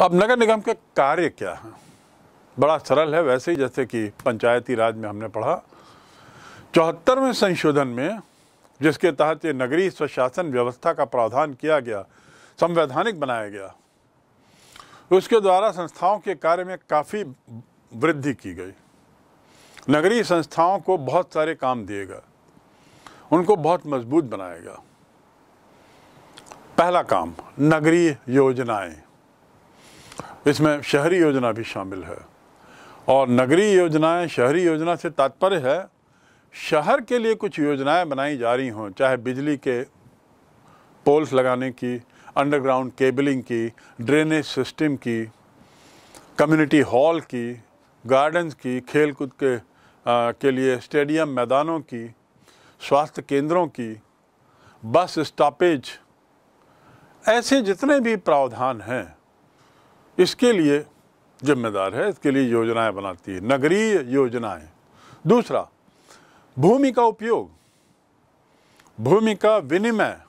अब नगर निगम के कार्य क्या हैं? बड़ा सरल है, वैसे ही जैसे कि पंचायती राज में हमने पढ़ा। चौहत्तरवें संशोधन में, जिसके तहत ये नगरीय स्वशासन व्यवस्था का प्रावधान किया गया, संवैधानिक बनाया गया, उसके द्वारा संस्थाओं के कार्य में काफ़ी वृद्धि की गई। नगरीय संस्थाओं को बहुत सारे काम दिए गए, उनको बहुत मज़बूत बनाया गया। पहला काम, नगरीय योजनाएँ। इसमें शहरी योजना भी शामिल है। और नगरीय योजनाएँ शहरी योजना से तात्पर्य है शहर के लिए कुछ योजनाएँ बनाई जा रही हों चाहे बिजली के पोल्स लगाने की अंडरग्राउंड केबलिंग की ड्रेनेज सिस्टम की कम्युनिटी हॉल की गार्डन्स की खेल कूद के आ, के लिए स्टेडियम मैदानों की स्वास्थ्य केंद्रों की बस स्टॉपेज ऐसे जितने भी प्रावधान हैं इसके लिए जिम्मेदार है, इसके लिए योजनाएँ बनाती है, नगरीय योजनाएँ। दूसरा, भूमि का उपयोग, भूमि का विनिमय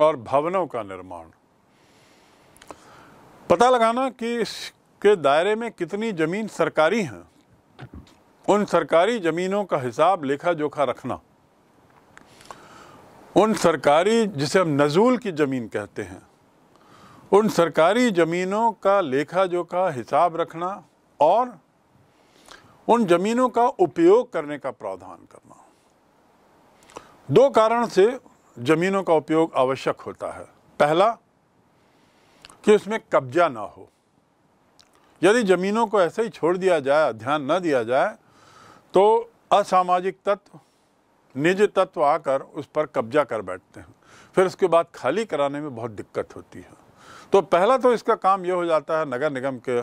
और भवनों का निर्माण। पता लगाना कि इसके दायरे में कितनी ज़मीन सरकारी हैं। उन सरकारी जमीनों का हिसाब लेखा जोखा रखना। उन सरकारी, जिसे हम नजूल की ज़मीन कहते हैं उन सरकारी ज़मीनों का लेखा जोखा हिसाब रखना और उन ज़मीनों का उपयोग करने का प्रावधान करना। दो कारण से ज़मीनों का उपयोग आवश्यक होता है। पहला, कि उसमें कब्जा ना हो। यदि ज़मीनों को ऐसे ही छोड़ दिया जाए, ध्यान न दिया जाए तो असामाजिक तत्व, निज तत्व आकर उस पर कब्जा कर बैठते हैं। फिर उसके बाद खाली कराने में बहुत दिक्कत होती है। तो पहला तो इसका काम यह हो जाता है नगर निगम के,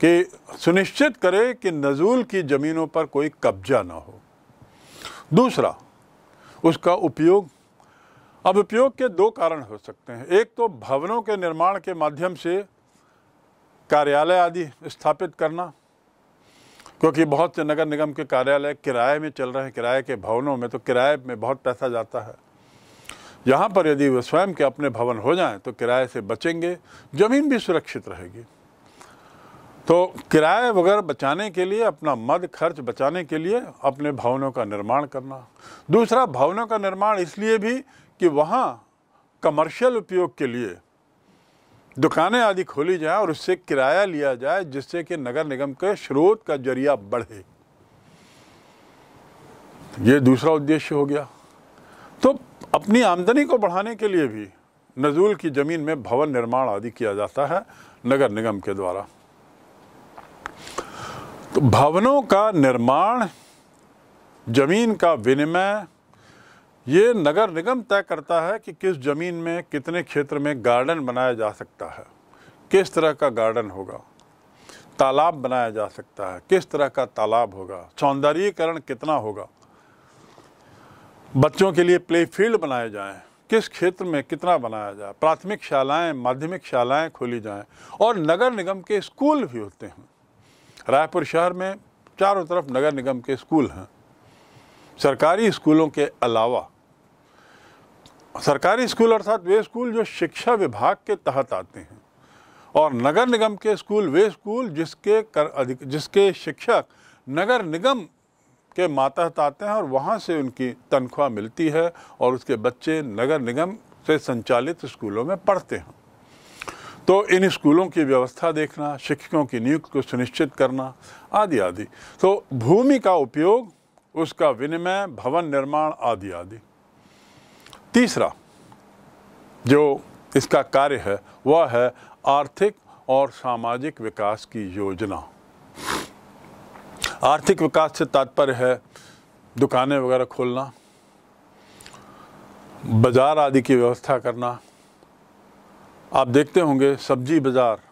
कि सुनिश्चित करे कि नजूल की ज़मीनों पर कोई कब्जा ना हो। दूसरा, उसका उपयोग, अब उपयोग के दो कारण हो सकते हैं। एक तो भवनों के निर्माण के माध्यम से कार्यालय आदि स्थापित करना, क्योंकि बहुत से नगर निगम के कार्यालय किराए में चल रहे हैं, किराए के भवनों में तो किराए में बहुत पैसा जाता है। यहाँ पर यदि वे स्वयं के अपने भवन हो जाएँ तो किराए से बचेंगे, ज़मीन भी सुरक्षित रहेगी। तो किराए वगैरह बचाने के लिए, अपना मद खर्च बचाने के लिए अपने भवनों का निर्माण करना। दूसरा, भवनों का निर्माण इसलिए भी कि वहाँ कमर्शियल उपयोग के लिए दुकानें आदि खोली जाए और उससे किराया लिया जाए, जिससे कि नगर निगम के स्रोत का ज़रिया बढ़े। ये दूसरा उद्देश्य हो गया। तो अपनी आमदनी को बढ़ाने के लिए भी नजूल की ज़मीन में भवन निर्माण आदि किया जाता है नगर निगम के द्वारा। तो भवनों का निर्माण, ज़मीन का विनिमय, ये नगर निगम तय करता है कि किस ज़मीन में, कितने क्षेत्र में गार्डन बनाया जा सकता है, किस तरह का गार्डन होगा, तालाब बनाया जा सकता है, किस तरह का तालाब होगा, सौंदर्यीकरण कितना होगा बच्चों के लिए प्ले फ़ील्ड बनाए जाएँ। किस क्षेत्र में कितना बनाया जाए? प्राथमिक शालाएँ, माध्यमिक शालाएँ खोली जाएँ और नगर निगम के स्कूल भी होते हैं। रायपुर शहर में चारों तरफ़ नगर निगम के स्कूल हैं। सरकारी स्कूलों के अलावा, सरकारी स्कूल अर्थात वे स्कूल जो शिक्षा विभाग के तहत आते हैं और नगर निगम के स्कूल वे स्कूल जिसके कर अधिक, जिसके शिक्षक नगर निगम के मातहत आते हैं और वहाँ से उनकी तनख्वाह मिलती है और उसके बच्चे नगर निगम से संचालित स्कूलों में पढ़ते हैं। तो इन स्कूलों की व्यवस्था देखना, शिक्षकों की नियुक्ति को सुनिश्चित करना, आदि आदि। तो भूमि का उपयोग, उसका विनिमय, भवन निर्माण, आदि आदि। तीसरा, जो इसका कार्य है, वह है आर्थिक और सामाजिक विकास की योजना। आर्थिक विकास से तात्पर्य है दुकानें वगैरह खोलना, बाज़ार आदि की व्यवस्था करना। आप देखते होंगे सब्ज़ी बाज़ार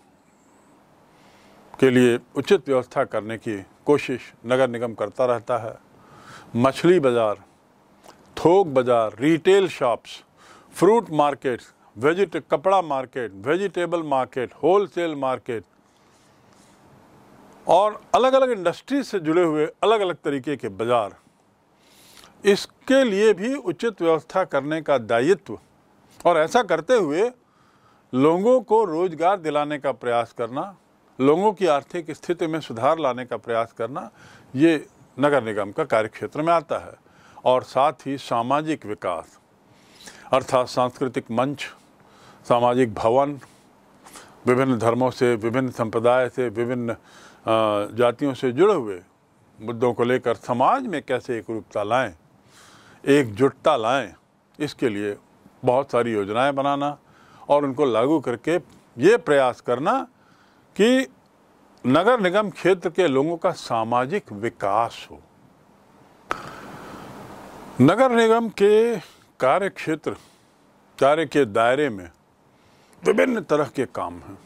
के लिए उचित व्यवस्था करने की कोशिश नगर निगम करता रहता है। मछली बाज़ार, थोक बाज़ार रिटेल शॉप्स फ्रूट मार्केट वेजिट कपड़ा market vegetable market wholesale market और अलग अलग इंडस्ट्री से जुड़े हुए अलग अलग तरीके के बाज़ार। इसके लिए भी उचित व्यवस्था करने का दायित्व और ऐसा करते हुए लोगों को रोज़गार दिलाने का प्रयास करना, लोगों की आर्थिक स्थिति में सुधार लाने का प्रयास करना, ये नगर निगम का कार्यक्षेत्र में आता है और साथ ही सामाजिक विकास अर्थात सांस्कृतिक मंच, सामाजिक भवन, विभिन्न धर्मों से, विभिन्न संप्रदाय से, विभिन्न जातियों से जुड़े हुए मुद्दों को लेकर समाज में कैसे एक रूपता लाएँ, एकजुटता लाएँ, इसके लिए बहुत सारी योजनाएँ बनाना और उनको लागू करके ये प्रयास करना कि नगर निगम क्षेत्र के लोगों का सामाजिक विकास हो। नगर निगम के कार्य क्षेत्र कार्य के दायरे में विभिन्न तरह के काम हैं।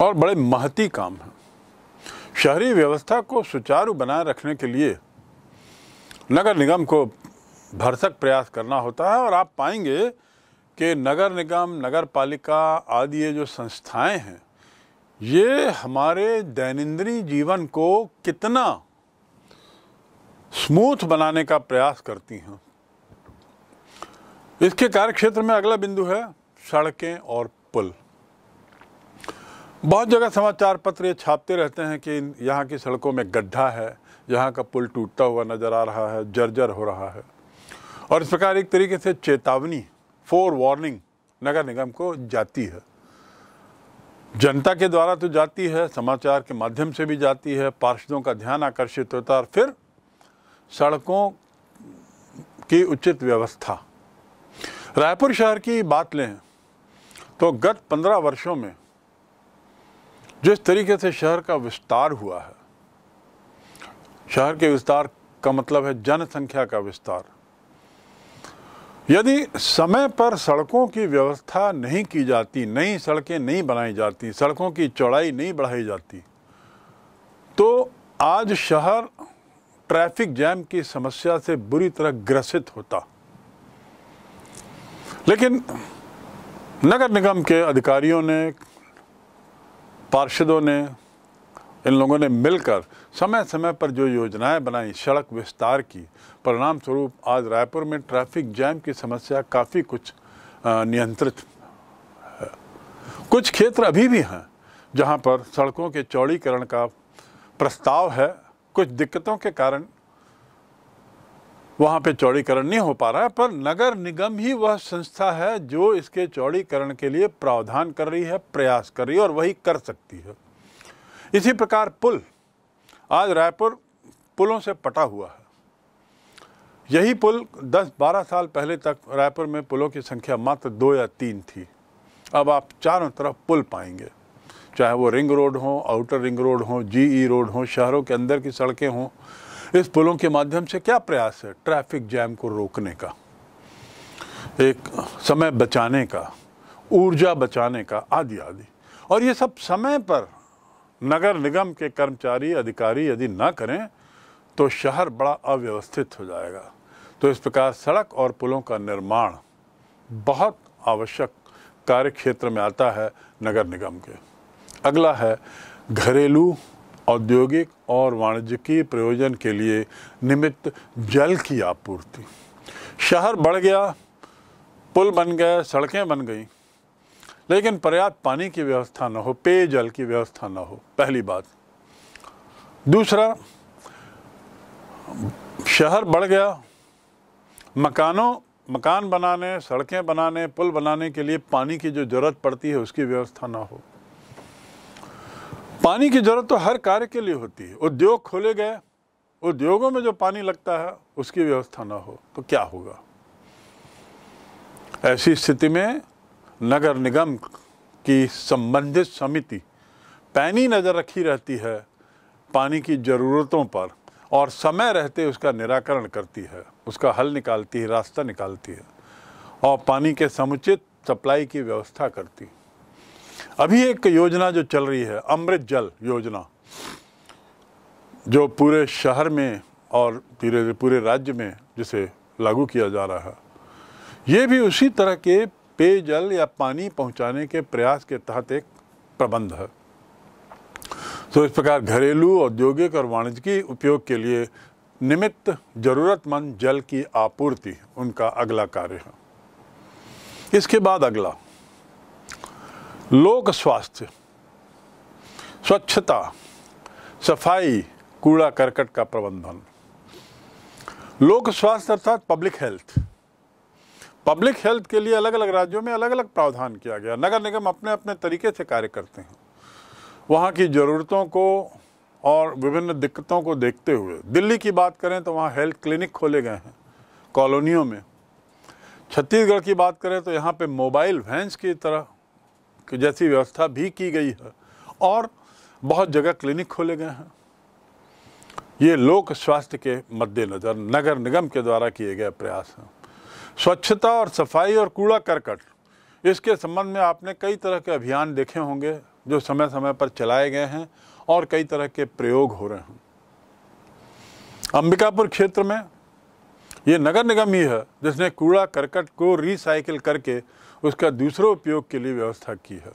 और बड़े महती काम हैं। शहरी व्यवस्था को सुचारू बनाए रखने के लिए नगर निगम को भरसक प्रयास करना होता है और आप पाएँगे कि नगर निगम नगर पालिका आदि ये जो संस्थाएँ हैं, ये हमारे दैनंदिनी जीवन को कितना स्मूथ बनाने का प्रयास करती हैं। इसके कार्यक्षेत्र में अगला बिंदु है सड़कें और पुल। बहुत जगह समाचार पत्र ये छापते रहते हैं कि यहाँ की सड़कों में गड्ढा है, यहाँ का पुल टूटता हुआ नज़र आ रहा है, जर्जर हो रहा है। और इस प्रकार एक तरीके से चेतावनी फोर वार्निंग नगर निगम को जाती है। जनता के द्वारा तो जाती है, समाचार के माध्यम से भी जाती है, पार्षदों का ध्यान आकर्षित होता है, और फिर सड़कों की उचित व्यवस्था। रायपुर शहर की बात लें तो गत पंद्रह वर्षों में जिस तरीके से शहर का विस्तार हुआ है, शहर के विस्तार का मतलब है जनसंख्या का विस्तार। यदि समय पर सड़कों की व्यवस्था नहीं की जाती, नई सड़कें नहीं बनाई जाती, सड़कों की चौड़ाई नहीं बढ़ाई जाती तो आज शहर ट्रैफ़िक जैम की समस्या से बुरी तरह ग्रसित होता। लेकिन नगर निगम के अधिकारियों ने पार्षदों ने, इन लोगों ने मिलकर समय समय पर जो योजनाएँ बनाई, सड़क विस्तार की परिणाम स्वरूप आज रायपुर में ट्रैफ़िक जैम की समस्या काफ़ी कुछ नियंत्रित है। कुछ क्षेत्र अभी भी हैं, जहाँ पर सड़कों के चौड़ीकरण का प्रस्ताव है। कुछ दिक्कतों के कारण वहाँ पे चौड़ीकरण नहीं हो पा रहा है, पर नगर निगम ही वह संस्था है जो इसके चौड़ीकरण के लिए प्रावधान कर रही है, प्रयास कर रही है और वही कर सकती है। इसी प्रकार पुल, आज रायपुर पुलों से पटा हुआ है। यही पुल 10-12 साल पहले तक रायपुर में पुलों की संख्या मात्र दो या तीन थी। अब आप चारों तरफ़ पुल पाएँगे, चाहे वो रिंग रोड हो, आउटर रिंग रोड हो, जीई रोड हो, शहरों के अंदर की सड़कें हों इस पुलों के माध्यम से क्या प्रयास है ट्रैफ़िक जैम को रोकने का? एक समय बचाने का, ऊर्जा बचाने का आदि आदि और ये सब समय पर नगर निगम के कर्मचारी, अधिकारी यदि ना करें तो शहर बड़ा अव्यवस्थित हो जाएगा। तो इस प्रकार सड़क और पुलों का निर्माण बहुत आवश्यक कार्य क्षेत्र में आता है नगर निगम के। अगला है घरेलू औद्योगिक और वाणिज्यिक प्रयोजन के लिए निमित्त जल की आपूर्ति। शहर बढ़ गया, पुल बन गए, सड़कें बन गई। लेकिन पर्याप्त पानी की व्यवस्था न हो, पेयजल की व्यवस्था न हो, पहली बात। दूसरा, शहर बढ़ गया। मकानों, मकान बनाने, सड़कें बनाने, पुल बनाने के लिए पानी की जो ज़रूरत पड़ती है उसकी व्यवस्था ना हो। पानी की ज़रूरत तो हर कार्य के लिए होती है। उद्योग खोले गए, उद्योगों में जो पानी लगता है, उसकी व्यवस्था ना हो तो क्या होगा? ऐसी स्थिति में नगर निगम की संबंधित समिति पैनी नज़र रखी रहती है पानी की ज़रूरतों पर और समय रहते उसका निराकरण करती है, उसका हल निकालती है, रास्ता निकालती है और पानी के समुचित सप्लाई की व्यवस्था करती अभी एक योजना जो चल रही है, अमृत जल योजना, जो पूरे शहर में और पूरे पूरे राज्य में जिसे लागू किया जा रहा है, ये भी उसी तरह के पेयजल या पानी पहुँचाने के प्रयास के तहत एक प्रबंध है। तो इस प्रकार घरेलू, औद्योगिक और वाणिज्यिक उपयोग के लिए निमित्त जरूरतमंद जल की आपूर्ति उनका अगला कार्य है। इसके बाद अगला। लोक स्वास्थ्य, स्वच्छता, सफ़ाई, कूड़ा करकट का प्रबंधन। लोक स्वास्थ्य अर्थात पब्लिक हेल्थ पब्लिक हेल्थ के लिए अलग अलग राज्यों में अलग अलग प्रावधान किया गया। नगर निगम अपने अपने तरीके से कार्य करते हैं। वहाँ की ज़रूरतों को और विभिन्न दिक्कतों को देखते हुए। दिल्ली की बात करें तो वहाँ हेल्थ क्लिनिक खोले गए हैं कॉलोनियों में। छत्तीसगढ़ की बात करें तो यहाँ पे मोबाइल वैन्स की तरह जैसी व्यवस्था भी की गई है और बहुत जगह क्लिनिक खोले गए हैं। ये लोक स्वास्थ्य के मद्देनज़र नगर निगम के द्वारा किए गए प्रयास हैं। स्वच्छता और सफ़ाई और कूड़ा करकट, इसके संबंध में आपने कई तरह के अभियान देखे होंगे जो समय समय पर चलाए गए हैं और कई तरह के प्रयोग हो रहे हैं। अंबिकापुर क्षेत्र में ये नगर निगम ही है जिसने कूड़ा करकट को रिसाइकिल करके उसका दूसरे उपयोग के लिए व्यवस्था की है।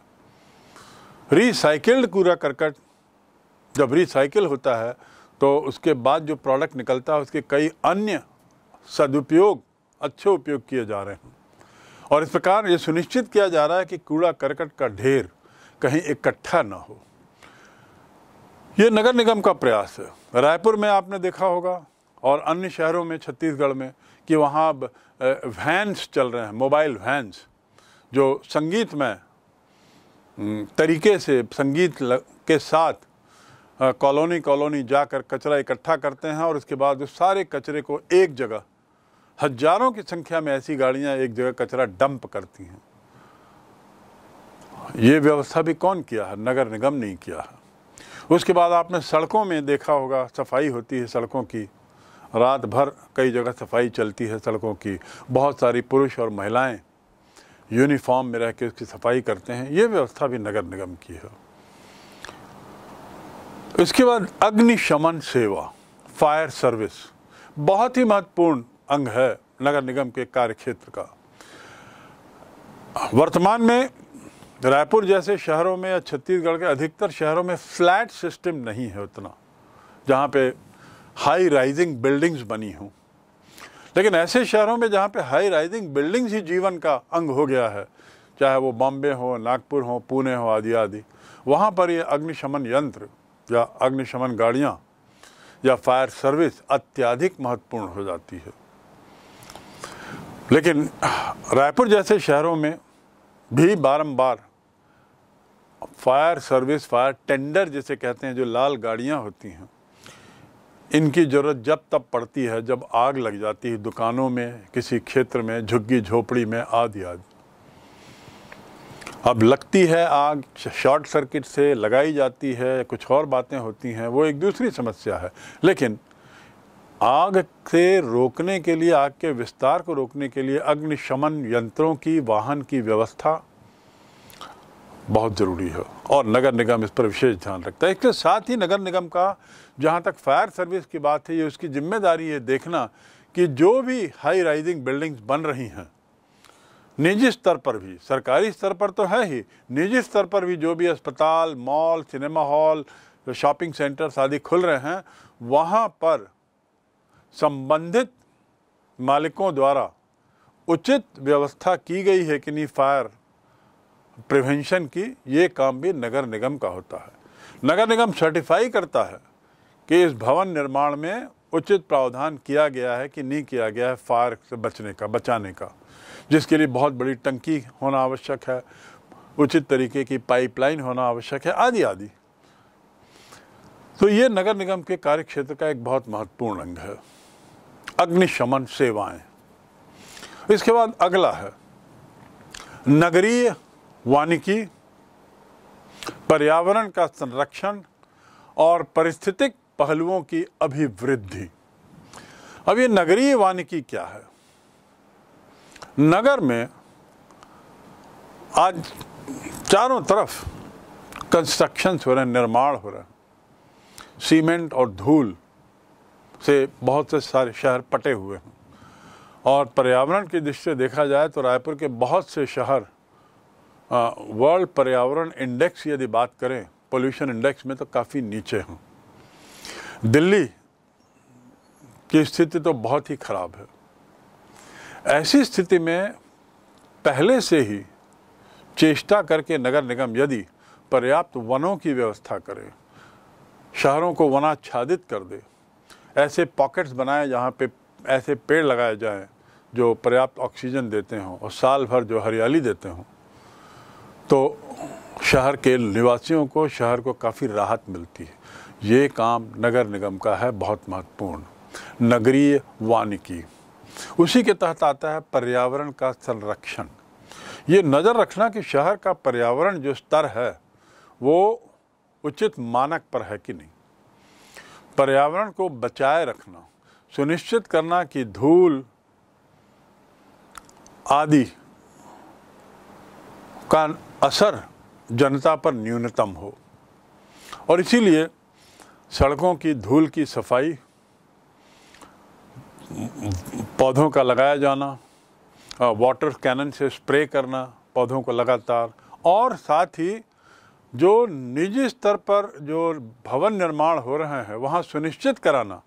रिसाइकिल्ड कूड़ा करकट, जब रिसाइकिल होता है तो उसके बाद जो प्रोडक्ट निकलता है, उसके कई अन्य सदुपयोग, अच्छे उपयोग किए जा रहे हैं। और इस प्रकार ये सुनिश्चित किया जा रहा है कि कूड़ा करकट का ढेर कहीं इकट्ठा ना हो। ये नगर निगम का प्रयास है। रायपुर में आपने देखा होगा और अन्य शहरों में, छत्तीसगढ़ में, कि वहाँ अब वैन्स चल रहे हैं मोबाइल वैन्स जो संगीत में तरीके से संगीत के साथ कॉलोनी कॉलोनी जाकर कचरा इकट्ठा करते हैं और उसके बाद उस सारे कचरे को एक जगह, हज़ारों की संख्या में ऐसी गाड़ियाँ एक जगह कचरा डंप करती हैं। ये व्यवस्था भी कौन किया है? नगर निगम नहीं किया है। उसके बाद आपने सड़कों में देखा होगा, सफ़ाई होती है सड़कों की। रात भर कई जगह सफ़ाई चलती है सड़कों की। बहुत सारी पुरुष और महिलाएँ यूनिफॉर्म में रह के उसकी सफ़ाई करते हैं। ये व्यवस्था भी नगर निगम की है। इसके बाद अग्निशमन सेवा, फायर सर्विस, बहुत ही महत्वपूर्ण अंग है नगर निगम के कार्य क्षेत्र का। वर्तमान में रायपुर जैसे शहरों में या छत्तीसगढ़ के अधिकतर शहरों में फ्लैट सिस्टम नहीं है उतना, जहाँ पे हाई राइजिंग बिल्डिंग्स बनी हों। लेकिन ऐसे शहरों में जहाँ पे हाई राइजिंग बिल्डिंग्स ही जीवन का अंग हो गया है, चाहे वो बॉम्बे हो, नागपुर हो, पुणे हो, आदि आदि, वहाँ पर ये अग्निशमन यंत्र या अग्निशमन गाड़ियाँ या फायर सर्विस अत्याधिक महत्वपूर्ण हो जाती है। लेकिन रायपुर जैसे शहरों में भी बारंबार फायर सर्विस फायर टेंडर जिसे कहते हैं, जो लाल गाड़ियाँ होती हैं इनकी ज़रूरत जब तब पड़ती है जब आग लग जाती है दुकानों में, किसी क्षेत्र में, झुग्गी, झोपड़ी में, आदि आदि। अब लगती है आग, शॉर्ट सर्किट से लगाई जाती है, कुछ और बातें होती हैं, वो एक दूसरी समस्या है। लेकिन आग से रोकने के लिए, आग के विस्तार को रोकने के लिए अग्निशमन यंत्रों की, वाहन की व्यवस्था बहुत ज़रूरी है और नगर निगम इस पर विशेष ध्यान रखता है। इसके साथ ही नगर निगम का जहाँ तक फायर सर्विस की बात है, ये उसकी ज़िम्मेदारी है देखना कि जो भी हाई राइजिंग बिल्डिंग्स बन रही हैं, निजी स्तर पर भी, सरकारी स्तर पर तो है ही, निजी स्तर पर भी जो भी अस्पताल mall cinema hall shopping centres आदि खुल रहे हैं, वहाँ पर संबंधित मालिकों द्वारा उचित व्यवस्था की गई है कि नहीं फायर प्रिवेंशन की, ये काम भी नगर निगम का होता है। नगर निगम सर्टिफाई करता है कि इस भवन निर्माण में उचित प्रावधान किया गया है कि नहीं किया गया है फायर से बचने का, बचाने का। जिसके लिए बहुत बड़ी टंकी होना आवश्यक है, उचित तरीके की पाइपलाइन होना आवश्यक है, आदि आदि। तो ये नगर निगम के कार्य क्षेत्र का एक बहुत महत्वपूर्ण अंग है। अग्निशमन सेवाएँ। इसके बाद अगला है, नगरीय वानिकी पर्यावरण का संरक्षण और पारिस्थितिक पहलुओं की अभिवृद्धि। अब ये नगरीय वानिकी क्या है? नगर में आज चारों तरफ़ कंस्ट्रक्शन हो रहे हैं, निर्माण हो रहे हैं। सीमेंट और धूल से बहुत से सारे शहर पटे हुए हैं। और पर्यावरण की दृष्टि देखा जाए तो रायपुर के बहुत से शहर वर्ल्ड पर्यावरण इंडेक्स यदि बात करें पोल्यूशन इंडेक्स में तो काफ़ी नीचे हैं। दिल्ली की स्थिति तो बहुत ही खराब है। ऐसी स्थिति में पहले से ही चेष्टा करके नगर निगम यदि पर्याप्त वनों की व्यवस्था करे, शहरों को वनाच्छादित कर दे, ऐसे पॉकेट्स बनाए जहाँ पे ऐसे पेड़ लगाए जाएँ जो पर्याप्त ऑक्सीजन देते हों और साल भर जो हरियाली देते हों तो शहर के निवासियों को, शहर को काफ़ी राहत मिलती है। ये काम नगर निगम का है, बहुत महत्वपूर्ण। नगरीय वानिकी। उसी के तहत आता है पर्यावरण का संरक्षण। ये नज़र रखना कि शहर का पर्यावरण जो स्तर है, वो उचित मानक पर है कि नहीं। पर्यावरण को बचाए रखना, सुनिश्चित करना कि धूल आदि का असर जनता पर न्यूनतम हो। और इसीलिए सड़कों की धूल की सफ़ाई, पौधों का लगाया जाना वाटर कैनन से स्प्रे करना पौधों को लगातार, और साथ ही जो निजी स्तर पर जो भवन निर्माण हो रहे हैं, वहाँ सुनिश्चित कराना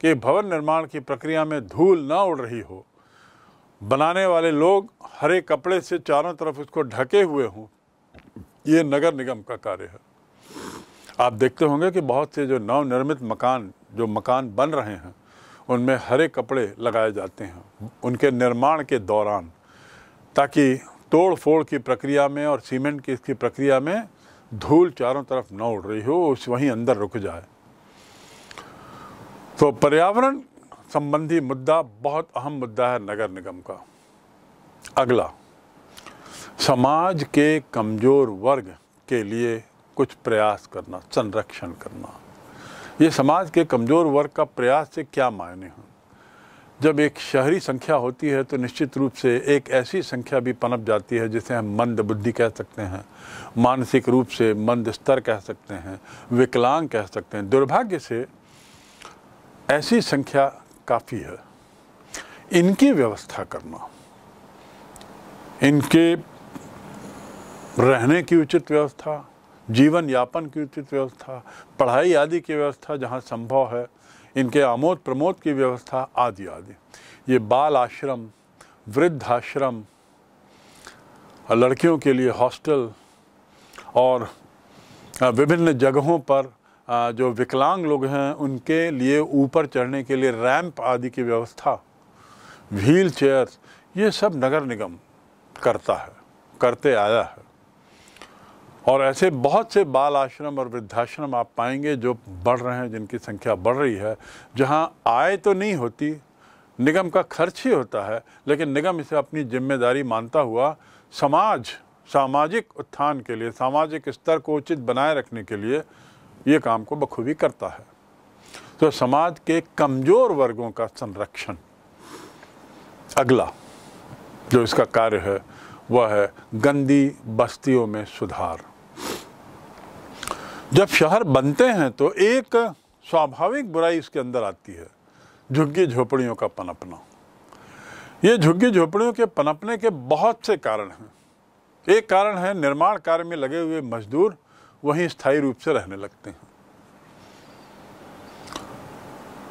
कि भवन निर्माण की प्रक्रिया में धूल ना उड़ रही हो। बनाने वाले लोग हरे कपड़े से चारों तरफ़ उसको ढके हुए हों ये नगर निगम का कार्य है। आप देखते होंगे कि बहुत से जो नवनिर्मित मकान, जो मकान बन रहे हैं, उनमें हरे कपड़े लगाए जाते हैं, उनके निर्माण के दौरान, ताकि तोड़ फोड़ की प्रक्रिया में और सीमेंट की इसकी प्रक्रिया में धूल चारों तरफ़ न उड़ रही हो, उस वहीं अंदर रुक जाए। तो पर्यावरण संबंधी मुद्दा बहुत अहम मुद्दा है नगर निगम का। अगला समाज के कमज़ोर वर्ग के लिए कुछ प्रयास करना, संरक्षण करना। ये समाज के कमज़ोर वर्ग का प्रयास से क्या मायने हैं? जब एक शहरी संख्या होती है तो निश्चित रूप से एक ऐसी संख्या भी पनप जाती है, जिसे हम मंद बुद्धि कह सकते हैं, मानसिक रूप से मंद स्तर कह सकते हैं, विकलांग कह सकते हैं। दुर्भाग्य से ऐसी संख्या काफ़ी है। इनकी व्यवस्था करना, इनके रहने की उचित व्यवस्था, जीवन यापन की उचित व्यवस्था, पढ़ाई आदि की व्यवस्था जहाँ संभव है, इनके आमोद प्रमोद की व्यवस्था आदि आदि। ये बाल आश्रम, वृद्ध आश्रम, लड़कियों के लिए हॉस्टल और विभिन्न जगहों पर जो विकलांग लोग हैं, उनके लिए ऊपर चढ़ने के लिए रैंप आदि की व्यवस्था व्हील चेयर ये सब नगर निगम करता है, करते आया है। और ऐसे बहुत से बाल आश्रम और वृद्धाश्रम आप पाएँगे जो बढ़ रहे हैं, जिनकी संख्या बढ़ रही है, जहाँ आय तो नहीं होती, निगम का खर्च ही होता है, लेकिन निगम इसे अपनी ज़िम्मेदारी मानता हुआ समाज, सामाजिक उत्थान के लिए, सामाजिक स्तर को उचित बनाए रखने के लिए ये काम को बखूबी करता है। तो समाज के कमज़ोर वर्गों का संरक्षण अगला जो इसका कार्य है, वह है गंदी बस्तियों में सुधार। जब शहर बनते हैं तो एक स्वाभाविक बुराई इसके अंदर आती है, झुग्गी झोपड़ियों का पनपना। ये झुग्गी झोपड़ियों के पनपने के बहुत से कारण हैं। एक कारण है निर्माण कार्य में लगे हुए मजदूर वहीं स्थायी रूप से रहने लगते हैं।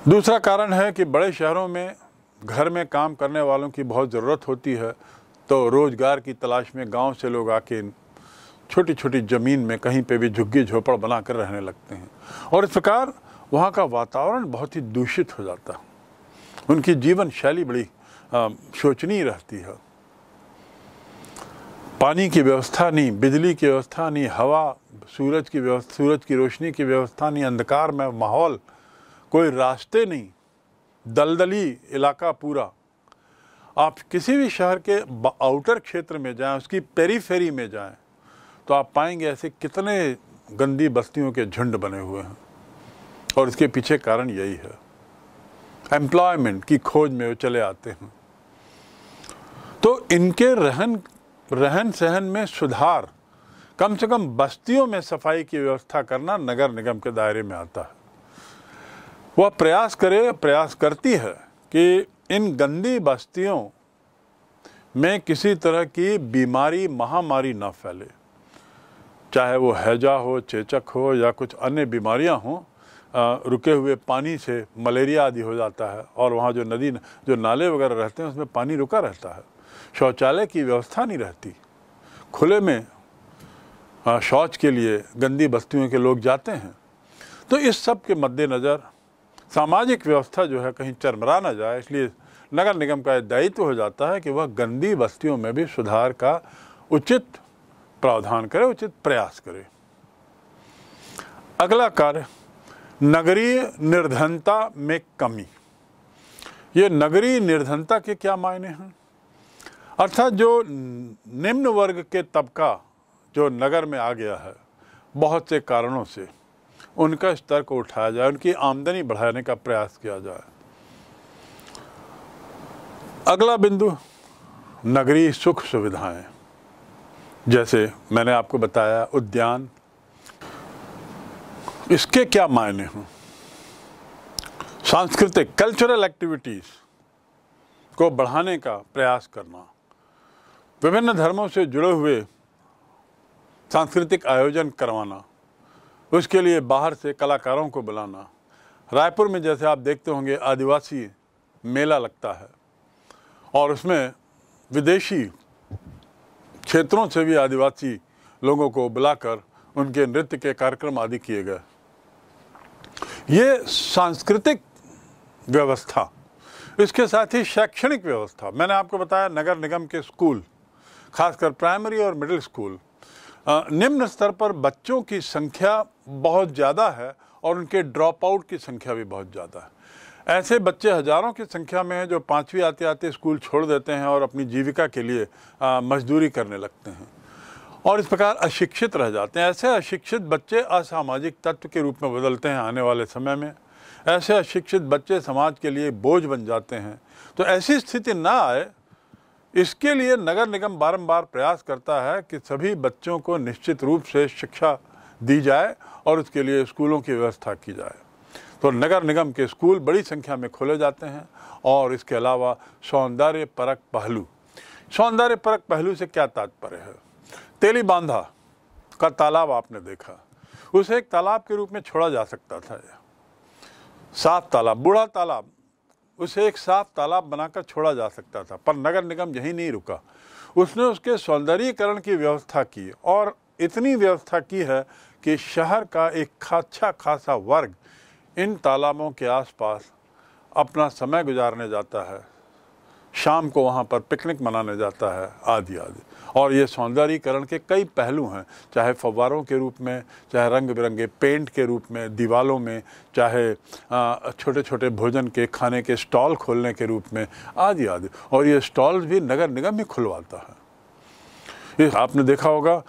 दूसरा कारण है कि बड़े शहरों में घर में काम करने वालों की बहुत ज़रूरत होती है तो रोज़गार की तलाश में गाँव से लोग आके छोटी छोटी ज़मीन में कहीं पे भी झुग्गी झोपड़ बनाकर रहने लगते हैं। और इस प्रकार वहाँ का वातावरण बहुत ही दूषित हो जाता है। उनकी जीवन शैली बड़ी शोचनीय रहती है। पानी की व्यवस्था नहीं, बिजली की व्यवस्था नहीं, हवा, सूरज की व्यवस्था, सूरज की रोशनी की व्यवस्था नहीं, अंधकार में माहौल, कोई रास्ते नहीं, दलदली इलाका पूरा। आप किसी भी शहर के आउटर क्षेत्र में जाएँ, उसकी पेरीफेरी में जाएँ तो आप पाएँगे ऐसे कितने गंदी बस्तियों के झुंड बने हुए हैं। और इसके पीछे कारण यही है। एम्प्लॉयमेंट की खोज में वो चले आते हैं। तो इनके रहन रहन सहन में सुधार, कम से कम बस्तियों में सफ़ाई की व्यवस्था करना नगर निगम के दायरे में आता है। वह प्रयास करे, प्रयास करती है कि इन गंदी बस्तियों में किसी तरह की बीमारी, महामारी ना फैले। चाहे वो हैजा हो, चेचक हो या कुछ अन्य बीमारियाँ हों रुके हुए पानी से मलेरिया आदि हो जाता है और वहाँ जो नदी, जो नाले वगैरह रहते हैं, उसमें पानी रुका रहता है। शौचालय की व्यवस्था नहीं रहती। खुले में शौच के लिए गंदी बस्तियों के लोग जाते हैं। तो इस सब के मद्देनज़र सामाजिक व्यवस्था जो है कहीं चरमरा ना जाए, इसलिए नगर निगम का दायित्व हो जाता है कि वह गंदी बस्तियों में भी सुधार का उचित प्रावधान करे, उचित प्रयास करे। अगला कार्य, नगरीय निर्धनता में कमी। ये नगरीय निर्धनता के क्या मायने हैं? अर्थात जो निम्न वर्ग के तबका जो नगर में आ गया है, बहुत से कारणों से उनका स्तर को उठाया जाए, उनकी आमदनी बढ़ाने का प्रयास किया जाए। अगला बिंदु, नगरीय सुख सुविधाएँ। जैसे मैंने आपको बताया, उद्यान। इसके क्या मायने हैं? सांस्कृतिक कल्चरल एक्टिविटीज़ को बढ़ाने का प्रयास करना। विभिन्न धर्मों से जुड़े हुए सांस्कृतिक आयोजन करवाना। उसके लिए बाहर से कलाकारों को बुलाना। रायपुर में जैसे आप देखते होंगे, आदिवासी मेला लगता है। और उसमें विदेशी क्षेत्रों से भी आदिवासी लोगों को बुलाकर उनके नृत्य के कार्यक्रम आदि किए गए। ये सांस्कृतिक व्यवस्था, इसके साथ ही शैक्षणिक व्यवस्था। मैंने आपको बताया नगर निगम के स्कूल, खासकर प्राइमरी और मिडिल स्कूल निम्न स्तर पर बच्चों की संख्या बहुत ज़्यादा है और उनके ड्रॉप आउट की संख्या भी बहुत ज़्यादा है। ऐसे बच्चे हज़ारों की संख्या में हैं जो पाँचवीं आते आते स्कूल छोड़ देते हैं और अपनी जीविका के लिए मजदूरी करने लगते हैं। और इस प्रकार अशिक्षित रह जाते हैं। ऐसे अशिक्षित बच्चे असामाजिक तत्व के रूप में बदलते हैं आने वाले समय में। ऐसे अशिक्षित बच्चे समाज के लिए बोझ बन जाते हैं। तो ऐसी स्थिति ना आए, इसके लिए नगर निगम बारंबार प्रयास करता है कि सभी बच्चों को निश्चित रूप से शिक्षा दी जाए और उसके लिए स्कूलों की व्यवस्था की जाए। तो नगर निगम के स्कूल बड़ी संख्या में खोले जाते हैं और इसके अलावा सौंदर्य परक पहलू। सौंदर्य परक पहलू से क्या तात्पर्य है? तेली बांधा का तालाब आपने देखा। उसे एक तालाब के रूप में छोड़ा जा सकता था। साफ़ तालाब, बूढ़ा तालाब, उसे एक साफ़ तालाब बनाकर छोड़ा जा सकता था, पर नगर निगम यही नहीं रुका। उसने उसके सौंदर्यीकरण की व्यवस्था की और इतनी व्यवस्था की है कि शहर का एक अच्छा खासा वर्ग इन तालाबों के आसपास अपना समय गुजारने जाता है। शाम को वहाँ पर पिकनिक मनाने जाता है, आदि आदि। और ये सौंदर्यीकरण के कई पहलू हैं, चाहे फव्वारों के रूप में, चाहे रंग बिरंगे पेंट के रूप में, दीवालों में, चाहे छोटे छोटे भोजन के, खाने के स्टॉल खोलने के रूप में, आदि आदि। और ये स्टॉल भी नगर निगम ही खुलवाता है। ये आपने देखा होगा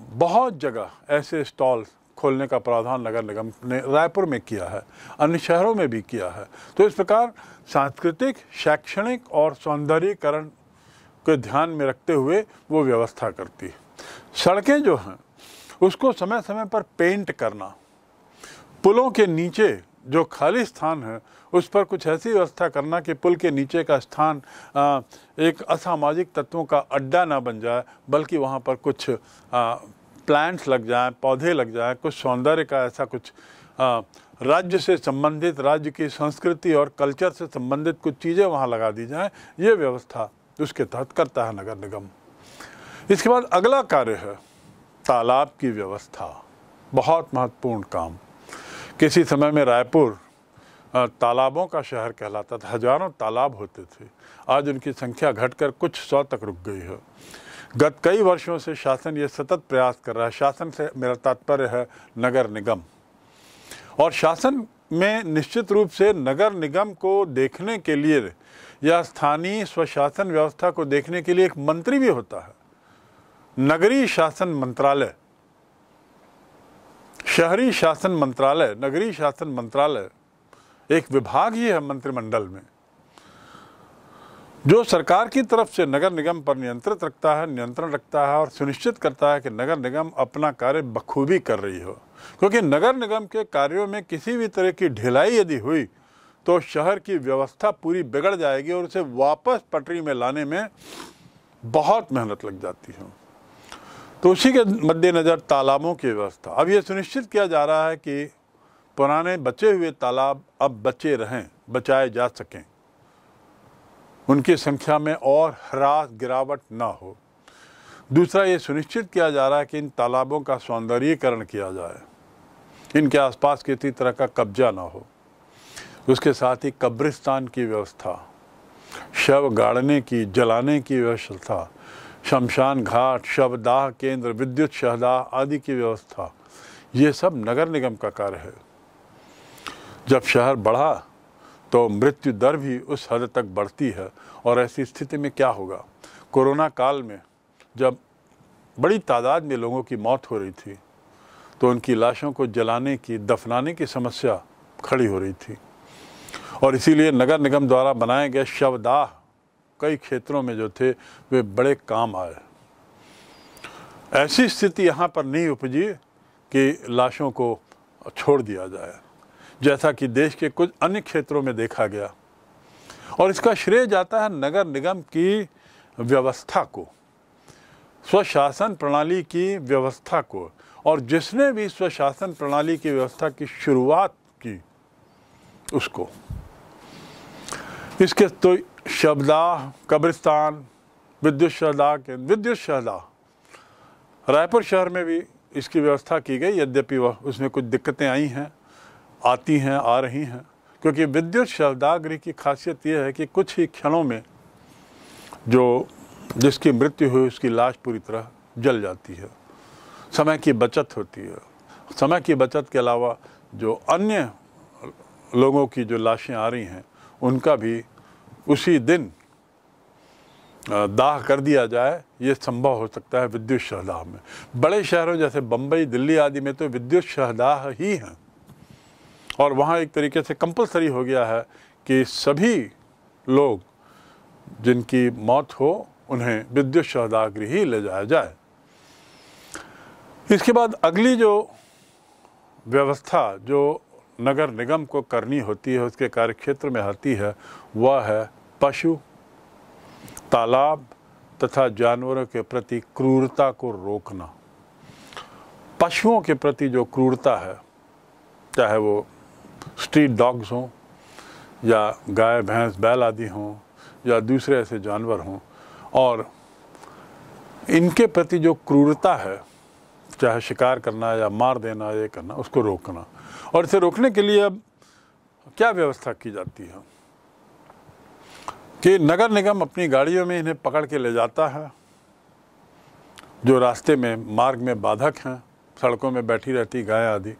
बहुत जगह ऐसे स्टॉल्स खोलने का प्रावधान नगर निगम ने रायपुर में किया है, अन्य शहरों में भी किया है। तो इस प्रकार सांस्कृतिक, शैक्षणिक और सौंदर्यीकरण को ध्यान में रखते हुए वो व्यवस्था करती है। सड़कें जो हैं, उसको समय समय पर पेंट करना, पुलों के नीचे जो खाली स्थान है, उस पर कुछ ऐसी व्यवस्था करना कि पुल के नीचे का स्थान एक असामाजिक तत्वों का अड्डा ना बन जाए, बल्कि वहाँ पर कुछ प्लांट्स लग जाएँ, पौधे लग जाएँ, कुछ सौंदर्य का ऐसा कुछ राज्य से संबंधित, राज्य की संस्कृति और कल्चर से संबंधित कुछ चीज़ें वहाँ लगा दी जाएँ, ये व्यवस्था उसके तहत करता है नगर निगम। इसके बाद अगला कार्य है तालाब की व्यवस्था, बहुत महत्वपूर्ण काम। किसी समय में रायपुर तालाबों का शहर कहलाता था, हज़ारों तालाब होते थे, आज उनकी संख्या घटकर कुछ सौ तक रुक गई है। गत कई वर्षों से शासन ये सतत प्रयास कर रहा है। शासन से मेरा तात्पर्य है नगर निगम। और शासन में निश्चित रूप से नगर निगम को देखने के लिए या स्थानीय स्वशासन व्यवस्था को देखने के लिए एक मंत्री भी होता है। नगरीय शासन मंत्रालय, शहरी शासन मंत्रालय, नगरीय शासन मंत्रालय एक विभाग ही है मंत्रिमंडल में। जो सरकार की तरफ़ से नगर निगम पर नियंत्रित रखता है, नियंत्रण रखता है और सुनिश्चित करता है कि नगर निगम अपना कार्य बखूबी कर रही हो। क्योंकि नगर निगम के कार्यों में किसी भी तरह की ढिलाई यदि हुई तो शहर की व्यवस्था पूरी बिगड़ जाएगी और उसे वापस पटरी में लाने में बहुत मेहनत लग जाती है। तो उसी के मद्देनज़र तालाबों की व्यवस्था। अब ये सुनिश्चित किया जा रहा है कि पुराने बचे हुए तालाब अब बचे रहें, बचाए जा सकें। उनकी संख्या में और ह्रास, गिरावट ना हो। दूसरा, ये सुनिश्चित किया जा रहा है कि इन तालाबों का सौंदर्यीकरण किया जाए। इनके आसपास किसी तरह का कब्जा ना हो। उसके साथ ही कब्रिस्तान की व्यवस्था, शव गाड़ने की, जलाने की व्यवस्था, शमशान घाट शवदाह केंद्र, विद्युत शहदाह आदि की व्यवस्था, ये सब नगर निगम का कार्य है। जब शहर बढ़ा तो मृत्यु दर भी उस हद तक बढ़ती है। और ऐसी स्थिति में क्या होगा? कोरोना काल में जब बड़ी तादाद में लोगों की मौत हो रही थी तो उनकी लाशों को जलाने की, दफनाने की समस्या खड़ी हो रही थी। और इसीलिए नगर निगम द्वारा बनाए गए शवदाह कई क्षेत्रों में जो थे, वे बड़े काम आए। ऐसी स्थिति यहाँ पर नहीं उपजी कि लाशों को छोड़ दिया जाए। जैसा कि देश के कुछ अन्य क्षेत्रों में देखा गया। और इसका श्रेय जाता है नगर निगम की व्यवस्था को, स्वशासन प्रणाली की व्यवस्था को। और जिसने भी स्वशासन प्रणाली की व्यवस्था की शुरुआत की, उसको। इसके तो शब्दाह, कब्रिस्तान, विद्युत शहदा के, विद्युत शहदा रायपुर शहर में भी इसकी व्यवस्था की गई, यद्यपि वह, उसमें कुछ दिक्कतें आई हैं। आती हैं, आ रही हैं। क्योंकि विद्युत शवदागृह की खासियत यह है कि कुछ ही क्षणों में जो जिसकी मृत्यु हुई, उसकी लाश पूरी तरह जल जाती है। समय की बचत होती है। समय की बचत के अलावा जो अन्य लोगों की जो लाशें आ रही हैं, उनका भी उसी दिन दाह कर दिया जाए, ये संभव हो सकता है विद्युत शहदाह में। बड़े शहरों जैसे बम्बई दिल्ली आदि में तो विद्युत शहदाह ही हैं। और वहाँ एक तरीके से कंपलसरी हो गया है कि सभी लोग जिनकी मौत हो, उन्हें विद्युत शहदागृह ही ले जाया जाए। इसके बाद अगली जो व्यवस्था जो नगर निगम को करनी होती है, उसके कार्यक्षेत्र में आती है, वह है पशु, तालाब तथा जानवरों के प्रति क्रूरता को रोकना। पशुओं के प्रति जो क्रूरता है, चाहे वो स्ट्रीट डॉग्स हों, या गाय, भैंस, बैल आदि हों, या दूसरे ऐसे जानवर हों, और इनके प्रति जो क्रूरता है, चाहे शिकार करना या मार देना, ये करना, उसको रोकना। और इसे रोकने के लिए अब क्या व्यवस्था की जाती है? कि नगर निगम अपनी गाड़ियों में इन्हें पकड़ के ले जाता है, जो रास्ते में, मार्ग में बाधक हैं, सड़कों में बैठी रहती गाय आदि,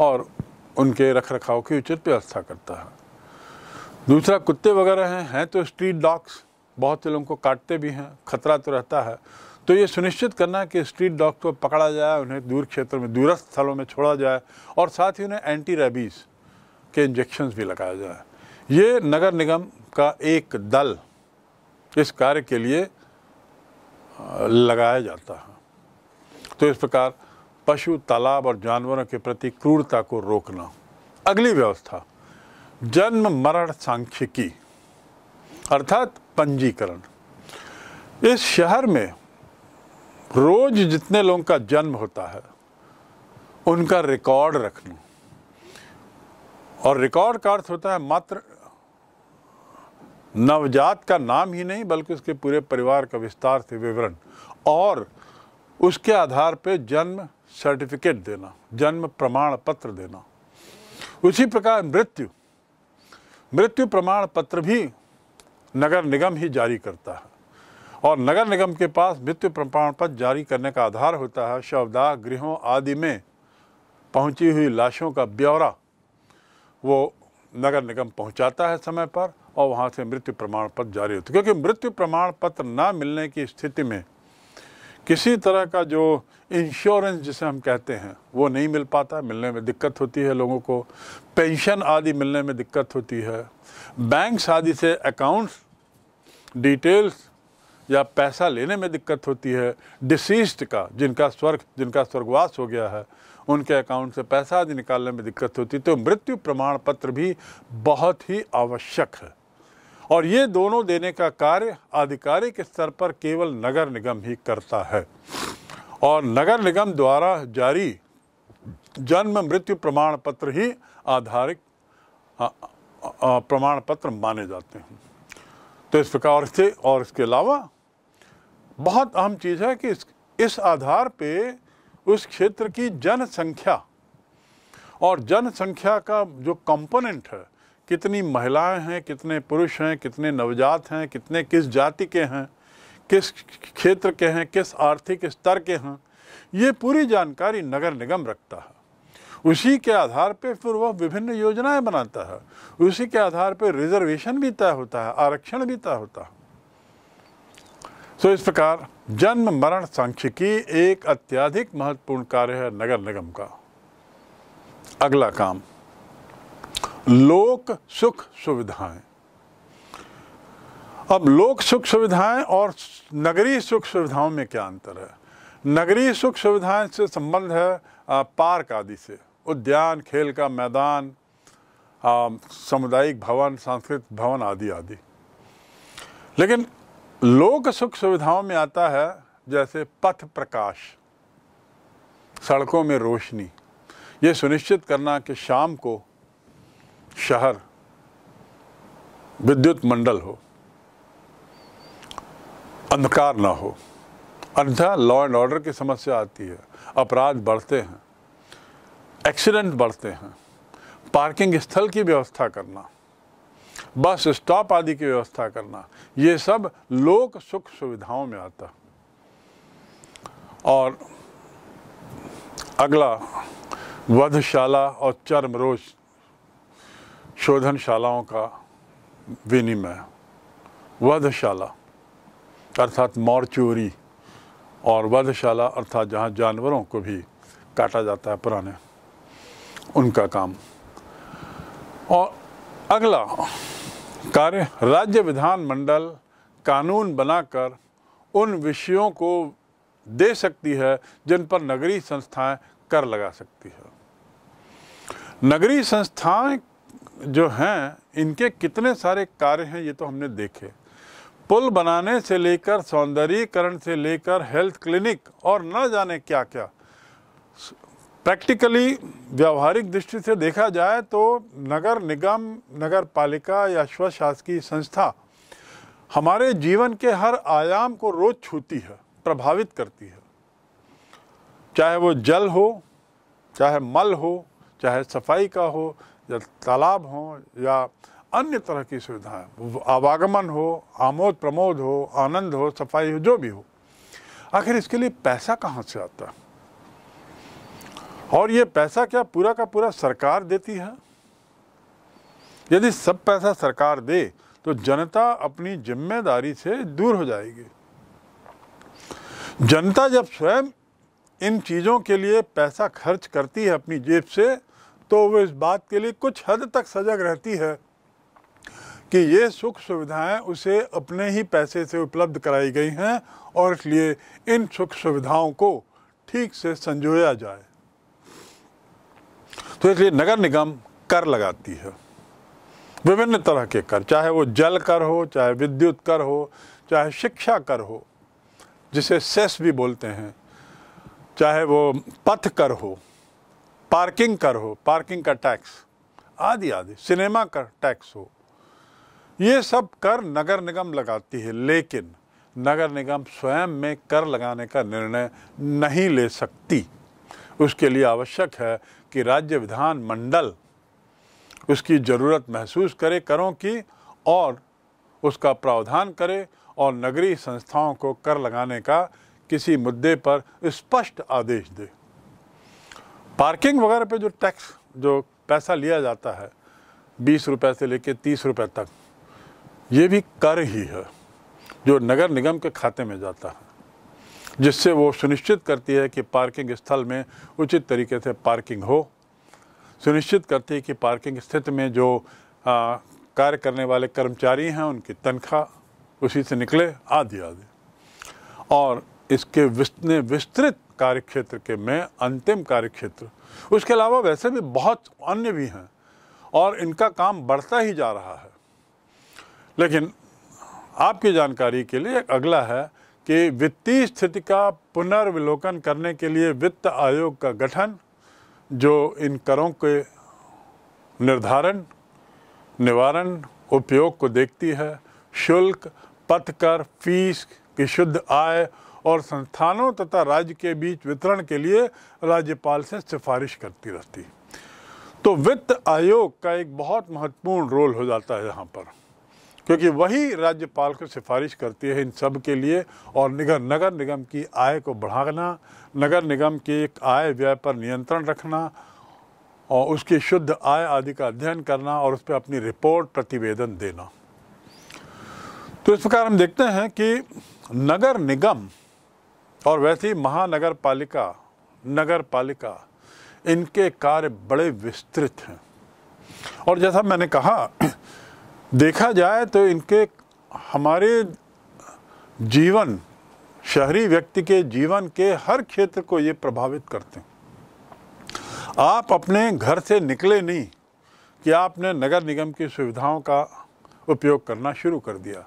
और उनके रख रखाव की उचित व्यवस्था करता है। दूसरा, कुत्ते वगैरह हैं हैं तो स्ट्रीट डॉग्स बहुत से लोगों को काटते भी हैं, खतरा तो रहता है। तो ये सुनिश्चित करना है कि स्ट्रीट डॉग को पकड़ा जाए, उन्हें दूर क्षेत्रों में, दूरस्थ स्थलों में छोड़ा जाए, और साथ ही उन्हें एंटी रेबीज़ के इंजेक्शन भी लगाया जाए। ये नगर निगम का एक दल इस कार्य के लिए लगाया जाता है। तो इस प्रकार पशु, तालाब और जानवरों के प्रति क्रूरता को रोकना। अगली व्यवस्था, जन्म मरण सांख्यिकी, अर्थात पंजीकरण। इस शहर में रोज जितने लोगों का जन्म होता है, उनका रिकॉर्ड रखना। और रिकॉर्ड का अर्थ होता है मात्र नवजात का नाम ही नहीं, बल्कि उसके पूरे परिवार का विस्तार से विवरण। और उसके आधार पर जन्म सर्टिफिकेट देना, जन्म प्रमाण पत्र देना। उसी प्रकार मृत्यु। मृत्यु प्रमाण पत्र भी नगर निगम ही जारी करता है। और नगर निगम के पास मृत्यु प्रमाण पत्र जारी करने का आधार होता है, शवदाह, गृहों आदि में पहुँची हुई लाशों का ब्यौरा। वो नगर निगम पहुंचाता है समय पर और वहाँ से मृत्यु प्रमाण पत्र जारी होता है। क्योंकि मृत्यु प्रमाण पत्र ना मिलने की स्थिति में किसी तरह का जो इंश्योरेंस जिसे हम कहते हैं, वो नहीं मिल पाता, मिलने में दिक्कत होती है लोगों को। पेंशन आदि मिलने में दिक्कत होती है। बैंक्स आदि से अकाउंट्स डिटेल्स या पैसा लेने में दिक्कत होती है। डिसीज्ड का, जिनका स्वर्ग, जिनका स्वर्गवास हो गया है, उनके अकाउंट से पैसा आदि निकालने में दिक्कत होती है। तो मृत्यु प्रमाण पत्र भी बहुत ही आवश्यक है। और ये दोनों देने का कार्य आधिकारिक स्तर पर केवल नगर निगम ही करता है। और नगर निगम द्वारा जारी जन्म मृत्यु प्रमाण पत्र ही आधारिक प्रमाण पत्र माने जाते हैं। तो इस प्रकार से और इसके अलावा बहुत अहम चीज़ है कि इस इस आधार पे उस क्षेत्र की जनसंख्या और जनसंख्या का जो कंपोनेंट है कितनी महिलाएँ हैं, कितने पुरुष हैं, कितने नवजात हैं, कितने किस जाति के हैं, किस क्षेत्र के हैं, किस आर्थिक स्तर के हैं, ये पूरी जानकारी नगर निगम रखता है। उसी के आधार पे फिर वह विभिन्न योजनाएँ बनाता है। उसी के आधार पे रिजर्वेशन भी तय होता है, आरक्षण भी तय होता है। तो इस प्रकार जन्म, मरण, सांख्यिकी एक अत्याधिक महत्वपूर्ण कार्य है नगर निगम का। अगला काम। लोक सुख सुविधाएँ। अब लोक सुख सुविधाएँ और नगरीय सुख सुविधाओं में क्या अंतर है? नगरीय सुख सुविधाएँ से संबंध है पार्क आदि से। उद्यान, खेल का मैदान सामुदायिक भवन, सांस्कृतिक भवन आदि आदि। लेकिन लोक सुख सुविधाओं में आता है, जैसे पथ प्रकाश, सड़कों में रोशनी। ये सुनिश्चित करना कि शाम को शहर, विद्युत मंडल हो, अंधकार ना हो। अन्यथा लॉ एंड ऑर्डर की समस्या आती है। अपराध बढ़ते हैं एक्सीडेंट बढ़ते हैं पार्किंग स्थल की व्यवस्था करना बस स्टॉप आदि की व्यवस्था करना, ये सब लोक सुख सुविधाओं में आता और अगला, वधशाला और चर्मरोज शोधनशालाओं का विनिमय, वधशाला, अर्थात मौरचोरी और वधशाला, अर्थात जहाँ जानवरों को भी काटा जाता है पुराने, उनका काम। और अगला, कार्य, राज्य विधान मंडल कानून बनाकर उन विषयों को दे सकती है जिन पर नगरीय संस्थाएँ कर लगा सकती है। नगरीय संस्थाएँ जो हैं, इनके कितने सारे कार्य हैं, ये तो हमने देखे। पुल बनाने से लेकर, सौंदर्यीकरण से लेकर हेल्थ क्लिनिक और न जाने क्या क्या प्रैक्टिकली व्यवहारिक दृष्टि से देखा जाए तो नगर निगम, नगर पालिका या स्वशासकीय संस्था हमारे जीवन के हर आयाम को रोज छूती है, प्रभावित करती है। चाहे वो जल हो, चाहे मल हो, चाहे सफ़ाई का हो या तालाब हो या अन्य तरह की सुविधाएँ, आवागमन हो, आमोद प्रमोद हो, आनंद हो, सफ़ाई हो, जो भी हो। आखिर इसके लिए पैसा कहाँ से आता? है और ये पैसा क्या पूरा का पूरा सरकार देती है? यदि सब पैसा सरकार दे तो जनता अपनी ज़िम्मेदारी से दूर हो जाएगी। जनता जब स्वयं इन चीज़ों के लिए पैसा खर्च करती है अपनी जेब से तो वो इस बात के लिए कुछ हद तक सजग रहती है कि ये सुख सुविधाएँ उसे अपने ही पैसे से उपलब्ध कराई गई हैं और इसलिए इन सुख सुविधाओं को ठीक से संजोया जाए। तो इसलिए नगर निगम कर लगाती है। विभिन्न तरह के कर, चाहे वो जल कर हो, चाहे विद्युत कर हो, चाहे शिक्षा कर हो, जिसे सेस भी बोलते हैं, चाहे वो पथ कर हो पार्किंग कर हो, पार्किंग का टैक्स, आदि आदि, सिनेमा का टैक्स हो, ये सब कर नगर निगम लगाती है, लेकिन नगर निगम स्वयं में कर लगाने का निर्णय नहीं ले सकती। उसके लिए आवश्यक है कि राज्य विधान मंडल उसकी ज़रूरत महसूस करे करों की और उसका प्रावधान करे और नगरीय संस्थाओं को कर लगाने का किसी मुद्दे पर स्पष्ट आदेश दे। पार्किंग वगैरह पे जो टैक्स, जो पैसा लिया जाता है, बीस रुपए से लेकर तीस रुपए तक, ये भी कर ही है, जो नगर निगम के खाते में जाता है, जिससे वो सुनिश्चित करती है कि पार्किंग स्थल में उचित तरीके से पार्किंग हो, सुनिश्चित करती है कि पार्किंग स्थिति में जो कार्य करने वाले कर्मचारी हैं, उनकी तनख्वाह उसी से निकले, आदि आदि। और इसके विस्तृत कार्य क्षेत्र के, में अंतिम कार्य क्षेत्र उसके अलावा वैसे भी बहुत अन्य भी हैं, और इनका काम बढ़ता ही जा रहा है। लेकिन आपकी जानकारी के लिए अगला है कि वित्तीय स्थिति का पुनर्विलोकन करने के लिए वित्त आयोग का गठन, जो इन करों के निर्धारण, निवारण, उपयोग को देखती है, शुल्क, पथकर, फ़ीस की शुद्ध आय और संस्थानों तथा राज्य के बीच वितरण के लिए राज्यपाल से सिफारिश करती रहती। तो वित्त आयोग का एक बहुत महत्वपूर्ण रोल हो जाता है यहाँ पर, क्योंकि वही राज्यपाल को सिफारिश करती है इन सब के लिए, और निगर, नगर निगम की आय को बढ़ाना, नगर निगम की एक आय व्यय पर नियंत्रण रखना, और उसकी शुद्ध आय आदि का अध्ययन करना और उस पर अपनी रिपोर्ट प्रतिवेदन देना। तो इस प्रकार हम देखते हैं कि नगर निगम और वैसे ही महानगर पालिका नगर पालिका इनके कार्य बड़े विस्तृत हैं। और जैसा मैंने कहा, देखा जाए तो इनके हमारे जीवन, शहरी व्यक्ति के जीवन के हर क्षेत्र को ये प्रभावित करते हैं। आप अपने घर से निकले नहीं, कि आपने नगर निगम की सुविधाओं का उपयोग करना शुरू कर दिया,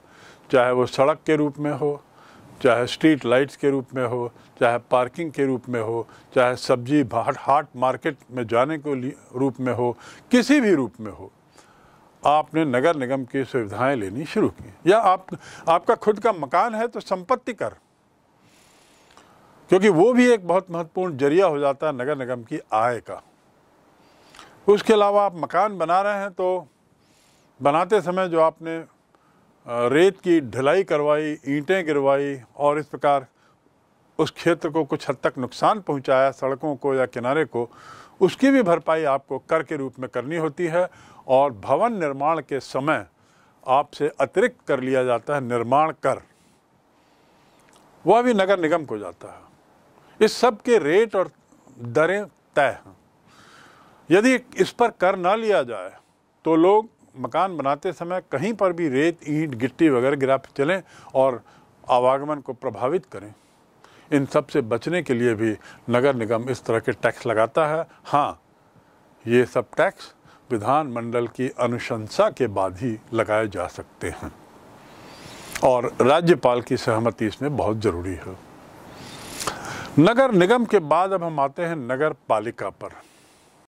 चाहे वो सड़क के रूप में हो चाहे स्ट्रीट लाइट्स के रूप में हो, चाहे पार्किंग के रूप में हो, चाहे सब्ज़ी हाट मार्केट में जाने को रूप में हो, किसी भी रूप में हो, आपने नगर निगम की सुविधाएँ लेनी शुरू की। या आप, आपका खुद का मकान है तो संपत्ति कर। क्योंकि वो भी एक बहुत महत्वपूर्ण ज़रिया हो जाता है नगर निगम की आय का। उसके अलावा आप मकान बना रहे हैं तो बनाते समय जो आपने रेत की ढलाई करवाई, ईंटें गिरवाई और इस प्रकार उस क्षेत्र को कुछ हद तक नुकसान पहुँचाया, सड़कों को या किनारे को, उसकी भी भरपाई आपको कर के रूप में करनी होती है और भवन निर्माण के समय आपसे अतिरिक्त कर लिया जाता है निर्माण कर। वह भी नगर निगम को जाता है। इस सब के रेट और दरें तय हैं। यदि इस पर कर ना लिया जाए तो लोग मकान बनाते समय कहीं पर भी रेत, ईंट, गिट्टी वगैरह गिरा चलें और आवागमन को प्रभावित करें। इन सबसे बचने के लिए भी नगर निगम इस तरह के टैक्स लगाता है। हाँ ये सब टैक्स विधानमंडल की अनुशंसा के बाद ही लगाए जा सकते हैं। और राज्यपाल की सहमति इसमें बहुत ज़रूरी है। नगर निगम के बाद अब हम आते हैं नगर पालिका पर।